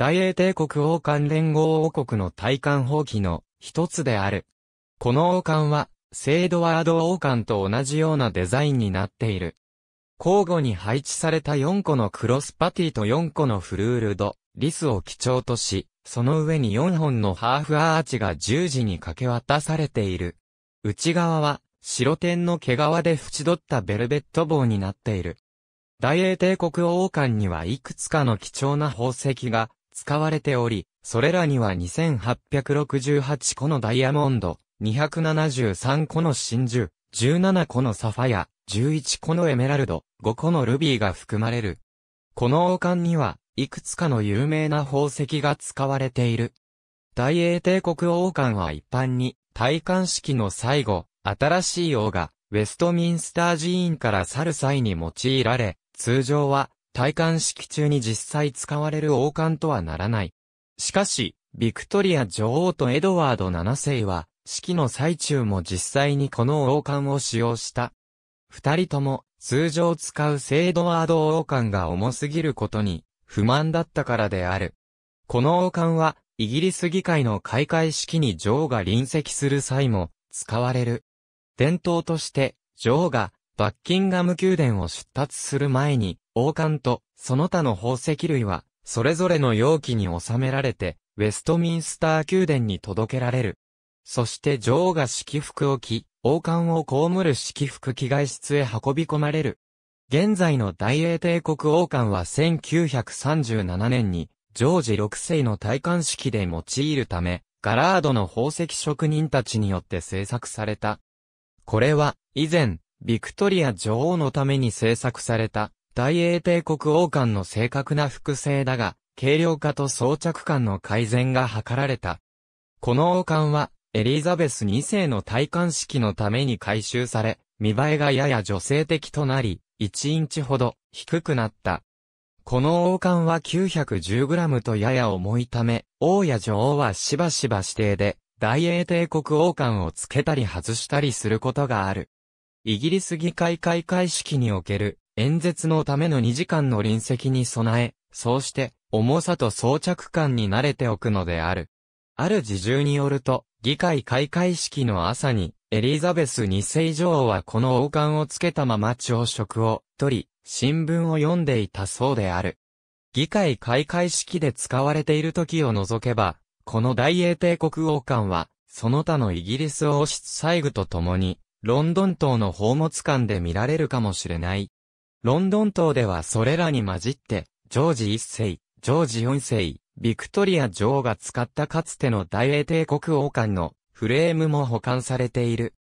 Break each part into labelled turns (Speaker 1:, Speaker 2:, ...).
Speaker 1: 大英帝国王冠連合王国の体感法規の一つである。この王冠は、セードワード王冠と同じようなデザインになっている。交互に配置された4個のクロスパティと4個のフルールド、リスを基調とし、その上に4本のハーフアーチが十字に掛け渡されている。内側は、白天の毛皮で縁取ったベルベット棒になっている。大英帝国王冠にはいくつかの貴重な宝石が使われており、それらには2868個のダイヤモンド、273個の真珠、17個のサファイア、11個のエメラルド、5個のルビーが含まれる。この王冠には、いくつかの有名な宝石が使われている。大英帝国王冠は一般に、戴冠式の最後、新しい王が、ウェストミンスター寺院から去る際に用いられ、通常は、戴冠式中に実際使われる王冠とはならない。しかし、ビクトリア女王とエドワード7世は、式の最中も実際にこの王冠を使用した。二人とも、通常使うセードワード王冠が重すぎることに、不満だったからである。この王冠は、イギリス議会の開会式に女王が臨席する際も、使われる。伝統として、女王がバッキンガム宮殿を出立する前に、王冠とその他の宝石類は、それぞれの容器に収められて、ウェストミンスター宮殿に届けられる。そして女王が式服を着、王冠を被る式服着替え室へ運び込まれる。現在の大英帝国王冠は1937年に、ジョージ6世の戴冠式で用いるため、ガラードの宝石職人たちによって制作された。これは、以前、ビクトリア女王のために制作された大英帝国王冠の正確な複製だが、軽量化と装着感の改善が図られた。この王冠は、エリザベス2世の戴冠式のために改修され、見栄えがやや女性的となり、1インチほど低くなった。この王冠は 910g とやや重いため、王や女王はしばしば指定で、大英帝国王冠をつけたり外したりすることがある。イギリス議会開会式における演説のための2時間の臨席に備え、そうして重さと装着感に慣れておくのである。ある事情によると、議会開会式の朝に、エリザベス2世女王はこの王冠をつけたまま朝食を取り、新聞を読んでいたそうである。議会開会式で使われている時を除けば、この大英帝国王冠は、その他のイギリス王室細具と共に、ロンドン島の宝物館で見られるかもしれない。ロンドン島ではそれらに混じって、ジョージ1世、ジョージ4世、ビクトリア女王が使ったかつての大英帝国王冠のフレームも保管されている。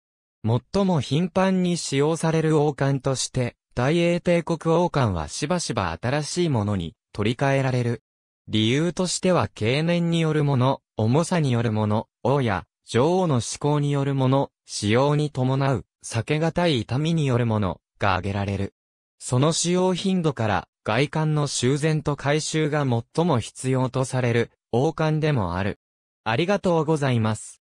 Speaker 1: 最も頻繁に使用される王冠として、大英帝国王冠はしばしば新しいものに取り替えられる。理由としては経年によるもの、重さによるもの、王や女王の思考によるもの、使用に伴う、避けがたい痛みによるもの、が挙げられる。その使用頻度から、外観の修繕と改修が最も必要とされる、王冠でもある。ありがとうございます。